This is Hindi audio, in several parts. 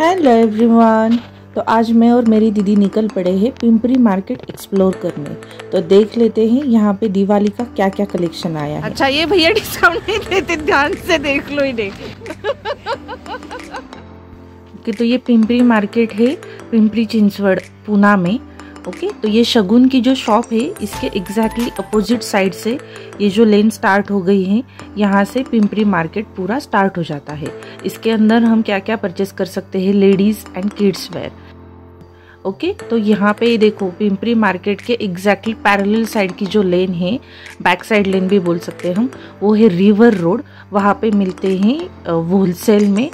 हेलो एवरीवन तो आज मैं और मेरी दीदी निकल पड़े हैं पिंपरी मार्केट एक्सप्लोर करने। तो देख लेते हैं यहाँ पे दिवाली का क्या क्या कलेक्शन आया है। अच्छा ये भैया डिस्काउंट नहीं देते ध्यान से देख लो इन्हें कि तो ये पिंपरी मार्केट है पिंपरी चिंसवड़ पूना में। ओके तो ये शगुन की जो शॉप है, इसके एग्जैक्टली अपोजिट साइड से ये जो लेन स्टार्ट हो गई है, यहाँ से पिंपरी मार्केट पूरा स्टार्ट हो जाता है। इसके अंदर हम क्या क्या परचेस कर सकते हैं? Ladies and kids wear okay? तो यहाँ पे देखो, पिंपरी मार्केट के एग्जैक्टली पैरेलल साइड की जो लेन है बैक साइड लेन भी बोल सकते हैं हम, वो है रिवर रोड वहाँ पे मिलते हैं होलसेल में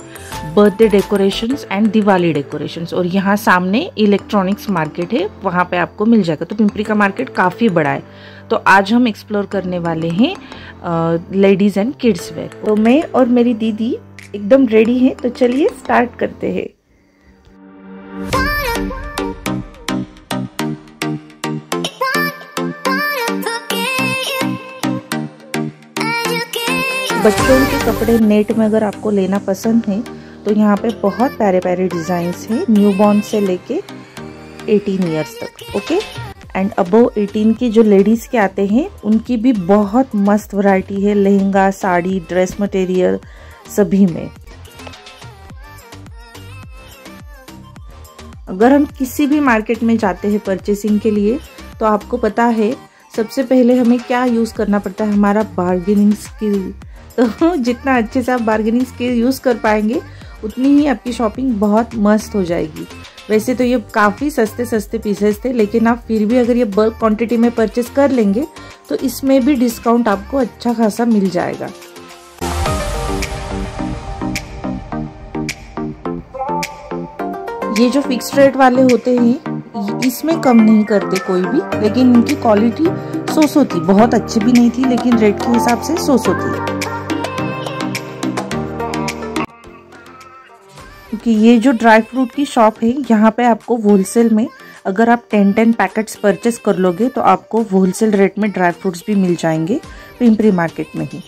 birthday decorations and Diwali decorations और यहाँ सामने इलेक्ट्रॉनिक्स मार्केट है, वहाँ पे आपको मिल जाएगा। तो पिंपरी का मार्केट काफ़ी बड़ा है। तो आज हम एक्सप्लोर करने वाले हैं लेडीज़ एंड किड्स वेयर तो मैं और मेरी दीदी एकदम रेडी हैं तो चलिए स्टार्ट करते हैं। बच्चों के कपड़े नेट में अगर आपको लेना पसंद है तो यहाँ पे बहुत प्यारे प्यारे डिज़ाइंस हैं न्यू बॉर्न से लेके 18 इयर्स तक ओके एंड अबव 18 की जो लेडीज़ के आते हैं, उनकी भी बहुत मस्त वैरायटी है, लहंगा, साड़ी ड्रेस मटेरियल सभी में। अगर हम किसी भी मार्केट में जाते हैं परचेसिंग के लिए तो आपको पता है, सबसे पहले हमें क्या यूज़ करना पड़ता है? हमारा बार्गेनिंग स्किल तो जितना अच्छे से आप बार्गेनिंग स्किल यूज़ कर पाएँगे, उतनी ही आपकी शॉपिंग बहुत मस्त हो जाएगी। वैसे तो ये काफ़ी सस्ते सस्ते पीसेस थे, लेकिन आप फिर भी अगर ये बल्क क्वांटिटी में परचेस कर लेंगे तो इसमें भी डिस्काउंट आपको अच्छा खासा मिल जाएगा। ये जो फिक्स रेट वाले होते हैं, इसमें कम नहीं करते कोई भी, लेकिन इनकी क्वालिटी सो सो थी, बहुत अच्छी भी नहीं थी, लेकिन रेट के हिसाब से सो सो थी। क्योंकि ये जो ड्राई फ्रूट की शॉप है, यहाँ पे आपको होलसेल में अगर आप टेन टेन पैकेट्स परचेस कर लोगे तो आपको होलसेल रेट में ड्राई फ्रूट्स भी मिल जाएँगे पिंपरी मार्केट में ही।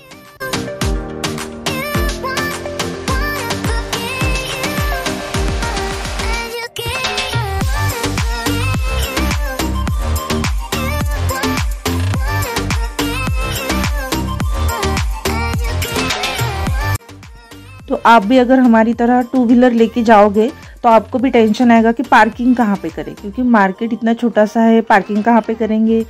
तो आप भी अगर हमारी तरह टू व्हीलर लेके जाओगे तो आपको भी टेंशन आएगा कि पार्किंग कहाँ पे करें, क्योंकि मार्केट इतना छोटा सा है पार्किंग कहाँ पे करेंगे?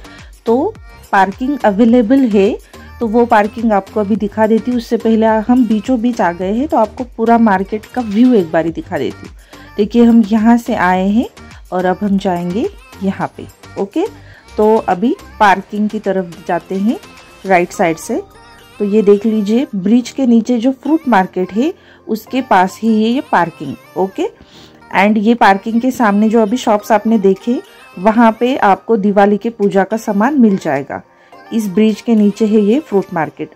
तो पार्किंग अवेलेबल है तो वो पार्किंग आपको अभी दिखा देती हूँ। उससे पहले हम बीचों बीच आ गए हैं तो आपको पूरा मार्केट का व्यू एक बार दिखा देती हूँ। देखिए, हम यहाँ से आए हैं और अब हम जाएँगे यहाँ पे ओके तो अभी पार्किंग की तरफ़ जाते हैं राइट साइड से। तो ये देख लीजिए, ब्रिज के नीचे जो फ्रूट मार्केट है, उसके पास ही है ये पार्किंग, ओके? एंड ये पार्किंग के सामने जो अभी शॉप्स आपने देखे, वहाँ पे आपको दिवाली के पूजा का सामान मिल जाएगा। इस ब्रिज के नीचे है ये फ्रूट मार्केट।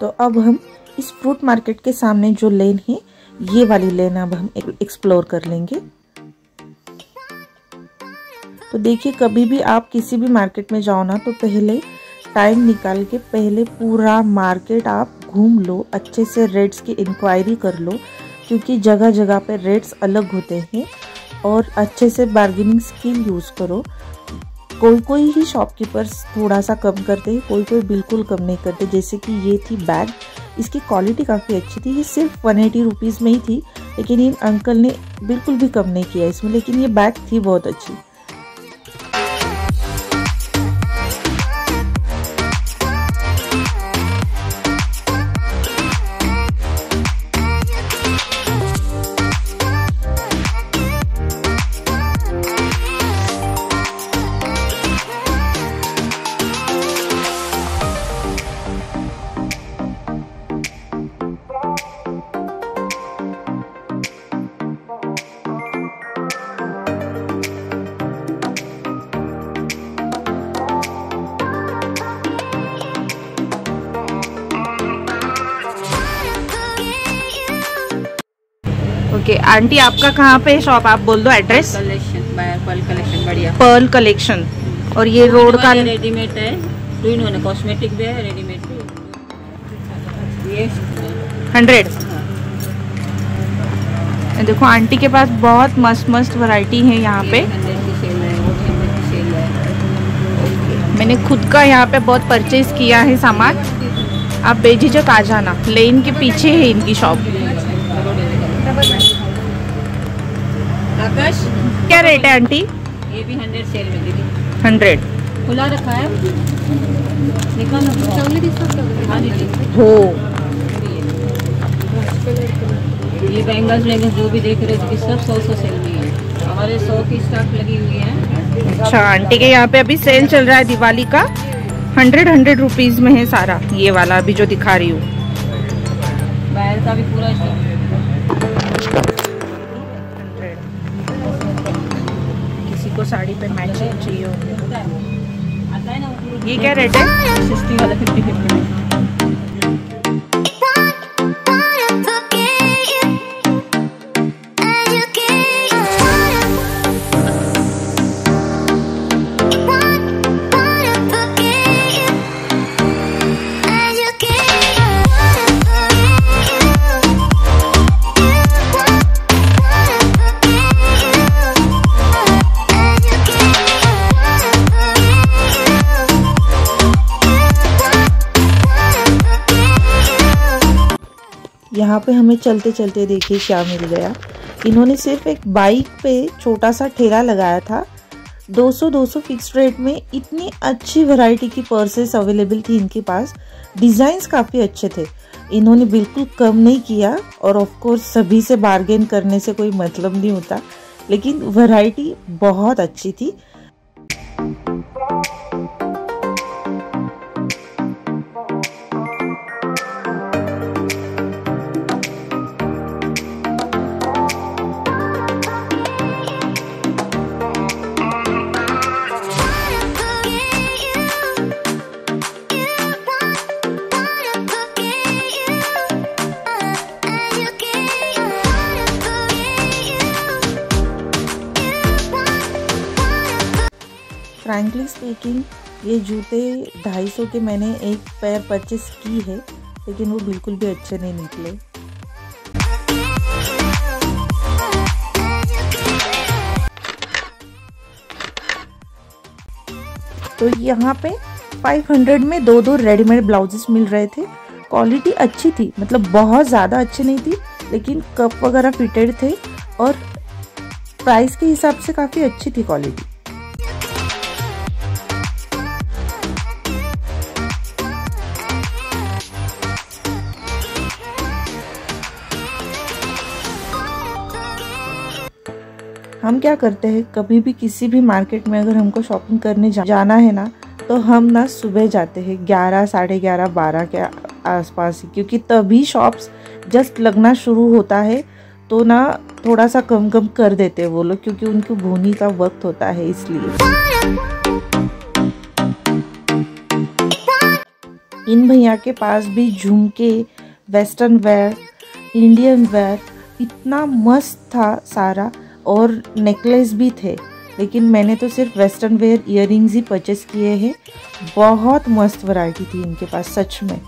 तो अब हम इस फ्रूट मार्केट के सामने जो लेन है, ये वाली लेन अब हम एक्सप्लोर कर लेंगे। तो देखिए, कभी भी आप किसी भी मार्केट में जाओ ना तो पहले टाइम निकाल के पहले पूरा मार्केट आप घूम लो, अच्छे से रेट्स की इंक्वायरी कर लो, क्योंकि जगह जगह पे रेट्स अलग होते हैं और अच्छे से बार्गेनिंग स्किल यूज़ करो। कोई कोई ही शॉपकीपर्स थोड़ा सा कम करते हैं, कोई कोई बिल्कुल कम नहीं करते, जैसे कि ये थी बैग इसकी क्वालिटी काफ़ी अच्छी थी, ये सिर्फ़ वन एटी रुपीज़ में ही थी, लेकिन इन अंकल ने बिल्कुल भी कम नहीं किया इसमें, लेकिन ये बैग थी बहुत अच्छी। आंटी आपका कहाँ पे शॉप आप बोल दो एड्रेस पर्ल कलेक्शन बढ़िया। पर्ल कलेक्शन और ये रोड का रेडीमेड है। कॉस्मेटिक भी है रेडीमेड भी ये हंड्रेड देखो आंटी के पास बहुत मस्त मस्त वैरायटी है यहाँ पे। मैंने खुद का यहाँ पे बहुत परचेज किया है सामान। आप बेझिझक आ जाना लेन के पीछे है इनकी शॉप क्या रेट है आंटी? ये भी हंड्रेड सेल में दीदी। हंड्रेड खुला रखा है। निकालो। हाँ हो। ये बैंगल्स वेंगल्स जो भी देख रहे थे सब सौ सौ सेल में है हमारे सौ की स्टॉक लगी हुई है। अच्छा आंटी के यहाँ पे अभी सेल चल रहा है दिवाली का। हंड्रेड हंड्रेड रुपीज़ में है सारा ये वाला अभी जो दिखा रही हूँ। बाहर का भी पूरा चाहिए ये क्या रेट है? सिक्सटी वाला फिफ्टी फिफ्टी में। यहाँ पे हमें चलते चलते देखिए क्या मिल गया। इन्होंने सिर्फ़ एक बाइक पे छोटा सा ठेला लगाया था। 200 200 फिक्स रेट में इतनी अच्छी वैरायटी की पर्सेस अवेलेबल थी इनके पास। डिज़ाइंस काफ़ी अच्छे थे। इन्होंने बिल्कुल कम नहीं किया और ऑफ़ कोर्स सभी से बार्गेन करने से कोई मतलब नहीं होता। लेकिन वैरायटी बहुत अच्छी थी। स्पीकिंग ये जूते 250 के मैंने एक पैर परचेस की है, लेकिन वो बिल्कुल भी अच्छे नहीं निकले। तो यहाँ पे 500 में दो दो रेडीमेड ब्लाउजेस मिल रहे थे। क्वालिटी अच्छी थी मतलब बहुत ज़्यादा अच्छी नहीं थी, लेकिन कप वगैरह फिटेड थे और प्राइस के हिसाब से काफ़ी अच्छी थी क्वालिटी क्या करते हैं? कभी भी किसी भी मार्केट में अगर हमको शॉपिंग करने जाना है ना तो हम ना सुबह जाते हैं ग्यारह, साढ़े ग्यारह, बारह के आसपास ही, क्योंकि तभी शॉप्स जस्ट लगना शुरू होता है तो ना थोड़ा सा कम कम कर देते हैं वो लोग, क्योंकि उनकी भूनी का वक्त होता है इसलिए। इन भैया के पास भी झुमके वेस्टर्न वेयर इंडियन वेयर इतना मस्त था सारा। और नेकलेस भी थे, लेकिन मैंने तो सिर्फ़ वेस्टर्न वेयर इयर ही परचेस किए हैं। बहुत मस्त वैरायटी थी इनके पास, सच में।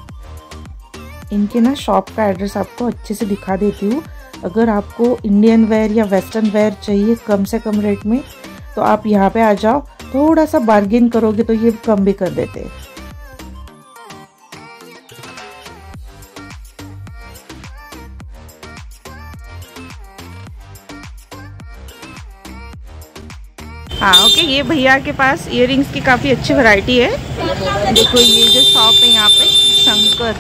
इनके ना शॉप का एड्रेस आपको अच्छे से दिखा देती हूँ। अगर आपको इंडियन वेयर या वेस्टर्न वेयर चाहिए कम से कम रेट में तो आप यहाँ पे आ जाओ। थोड़ा सा बार्गेन करोगे तो ये कम भी कर देते हैं। ये भैया के पास इयर की काफ़ी अच्छी वैरायटी है। देखो ये जो शॉप है यहाँ पे, शंकर।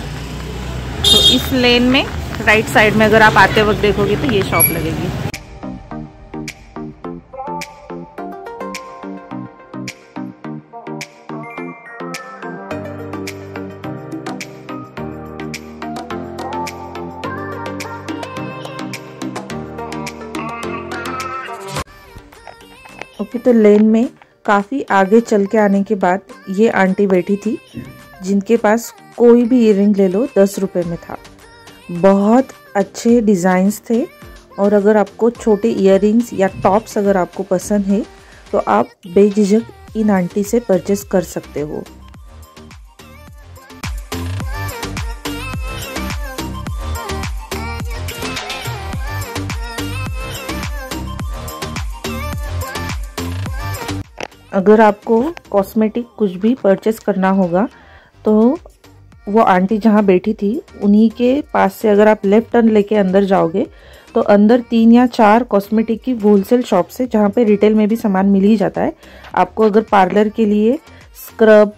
तो इस लेन में राइट साइड में अगर आप आते वक्त देखोगे तो ये शॉप लगेगी। तो लेन में काफ़ी आगे चल के आने के बाद ये आंटी बैठी थी, जिनके पास कोई भी इयर ले लो, दस रुपये में था। बहुत अच्छे डिज़ाइंस थे, और अगर आपको छोटे इयर या टॉप्स अगर आपको पसंद है तो आप बेझिझक इन आंटी से परचेस कर सकते हो। अगर आपको कॉस्मेटिक कुछ भी परचेस करना होगा तो वो आंटी जहाँ बैठी थी, उन्हीं के पास से अगर आप लेफ़्ट टर्न लेके अंदर जाओगे तो अंदर तीन या चार कॉस्मेटिक की होलसेल शॉप से, जहाँ पे रिटेल में भी सामान मिल ही जाता है, आपको अगर पार्लर के लिए स्क्रब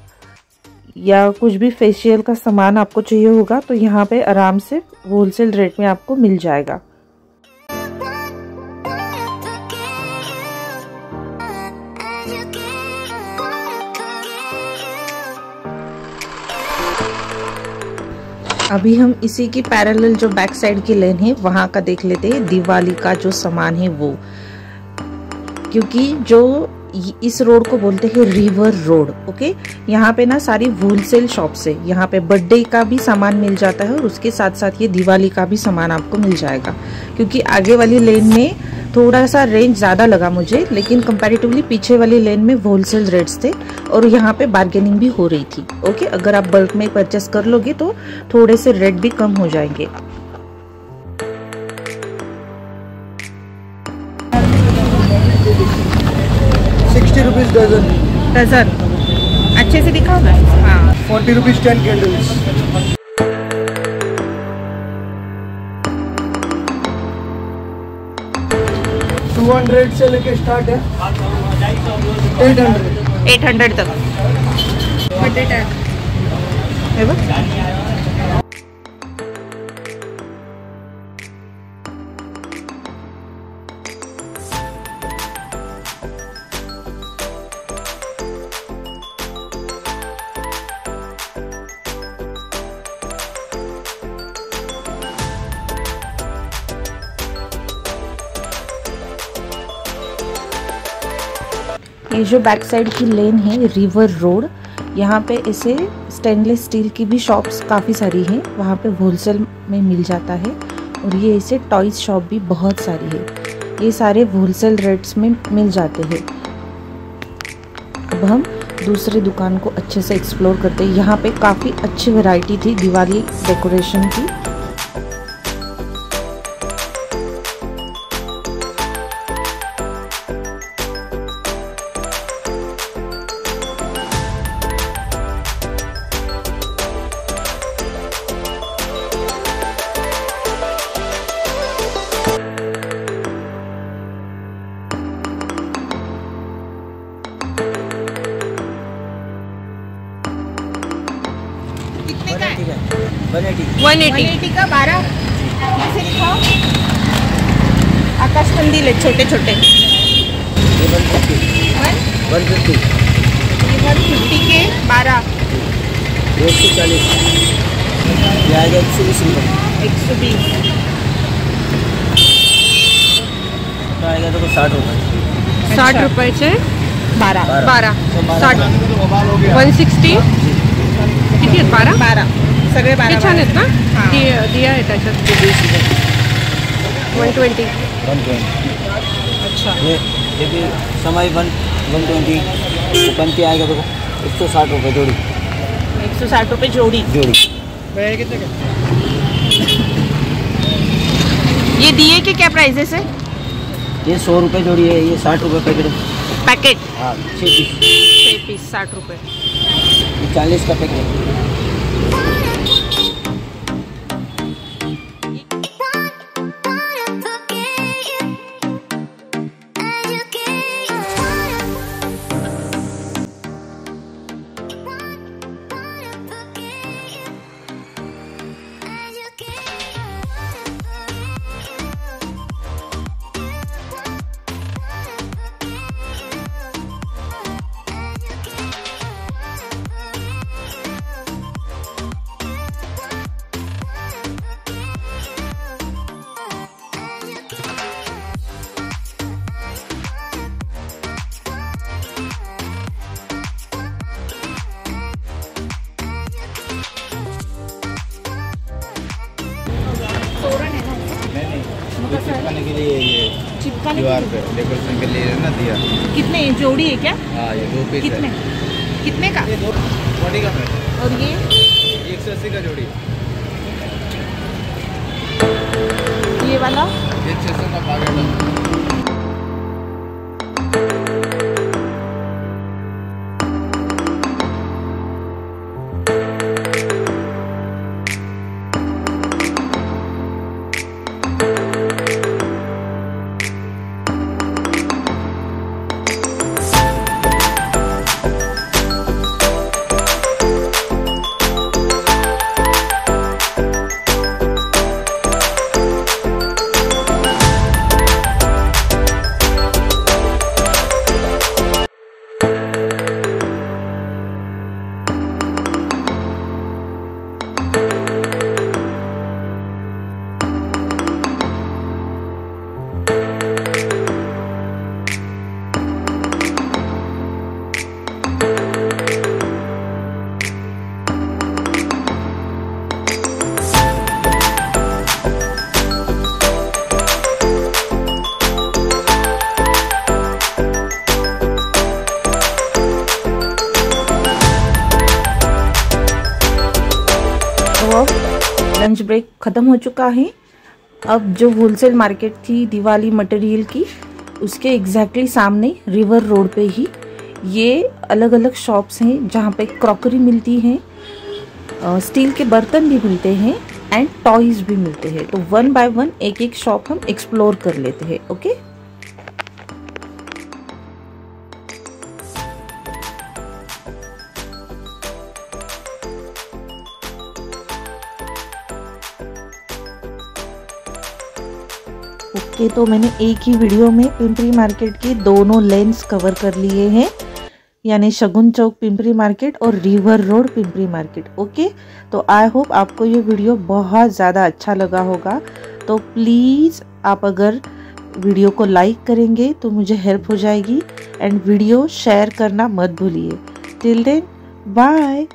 या कुछ भी फेशियल का सामान आपको चाहिए होगा तो यहाँ पे आराम से होलसेल रेट में आपको मिल जाएगा। अभी हम इसी की पैरेलल जो बैक साइड की लेन है, वहाँ का देख लेते हैं, दिवाली का जो सामान है वो। क्योंकि जो इस रोड को बोलते हैं रिवर रोड ओके यहाँ पे ना सारी होलसेल शॉप से यहाँ पे बर्थडे का भी सामान मिल जाता है और उसके साथ साथ ये दिवाली का भी सामान आपको मिल जाएगा। क्योंकि आगे वाली लेन में थोड़ा सा रेंज ज़्यादा लगा मुझे लेकिन कंपैरेटिवली पीछे वाली लेन में होलसेल रेट्स थे और यहाँ पे बार्गेनिंग भी हो रही थी ओके अगर आप बल्क में परचेस कर लोगे तो थोड़े से रेट भी कम हो जाएँगे। सिक्सटी रुपीज़ डजन डजन अच्छे से दिखाओ ना। हाँ। Forty rupees ten candles two hundred से लेके स्टार्ट है। एट हंड्रेड एट हंड्रेड तक। बर्थडे टैग ये जो बैक साइड की लेन है रिवर रोड यहाँ पे ऐसे स्टेनलेस स्टील की भी शॉप्स काफ़ी सारी हैं, वहाँ पे होलसेल में मिल जाता है, और ये ऐसे टॉयज शॉप भी बहुत सारी है। ये सारे होलसेल रेट्स में मिल जाते हैं। अब हम दूसरी दुकान को अच्छे से एक्सप्लोर करते हैं। यहाँ पे काफ़ी अच्छी वैरायटी थी दिवाली डेकोरेशन की। वन एटी का बारह। ऐसे दिखाओ। आकाश कंदील है छोटे। छोटे one one fifty one fifty के बारह। एक सौ चालीस। ये आएगा एक सौ बीस रुपये एक सौ बीस। आएगा तो साठ रुपये साठ रुपयाचे बारह। बारह। साठ। One sixty. किती आहेत बारा बारह। सगळे हे बारह छान आहेत ना? हाँ. दि- दिया आहे त्याच्यात. वन ट्वेंटी वन ट्वेंटी अच्छा. ये ये भी समय वन वन ट्वेंटी पंती आएगा तो एक सौ साठ रुपये जोड़ी. एक सौ साठ रुपये जोड़ी. जोड़ी. ये दिए के क्या प्राइजेस है? ये सौ रुपये जोड़ी है ये साठ रुपये पैकेट है पैकेट हाँ छः पीस. छः पीस साठ रुपये. ये चालीस का पैकेट चिपकाने दीवार पे डेकोरेशन के लिए ना दिया। कितने? जोड़ी है क्या? हाँ ये दो पीस कितने है। कितने? का? ये दो ट्वेंटी का और ये? एक सौ अस्सी का जोड़ी। ये वाला? एक सौ अस्सी का पैकेट है। लंच ब्रेक ख़त्म हो चुका है। अब जो होलसेल मार्केट थी दिवाली मटेरियल की, उसके एग्जैक्टली सामने रिवर रोड पे ही ये अलग अलग शॉप्स हैं जहाँ पे क्रॉकरी मिलती हैं स्टील के बर्तन भी मिलते हैं एंड टॉयज़ भी मिलते हैं। तो वन बाय वन एक एक शॉप हम एक्सप्लोर कर लेते हैं ओके ओके तो मैंने एक ही वीडियो में पिंपरी मार्केट के दोनों लेंस कवर कर लिए हैं। यानी शगुन चौक पिंपरी मार्केट और river road Pimpri market okay तो आई होप आपको ये वीडियो बहुत ज़्यादा अच्छा लगा होगा। तो प्लीज़ आप अगर वीडियो को लाइक करेंगे तो मुझे हेल्प हो जाएगी। एंड वीडियो शेयर करना मत भूलिए। Till then bye